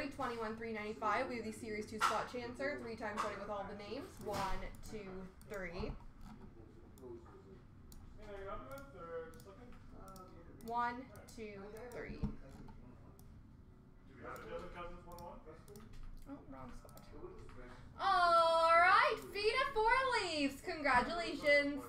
break, 21 395. We have the Series 2 Spot Chancer, three times starting with all the names. One, two, three. One, two, three. Oh, wrong spot. All right, Vita Four Leaves. Congratulations.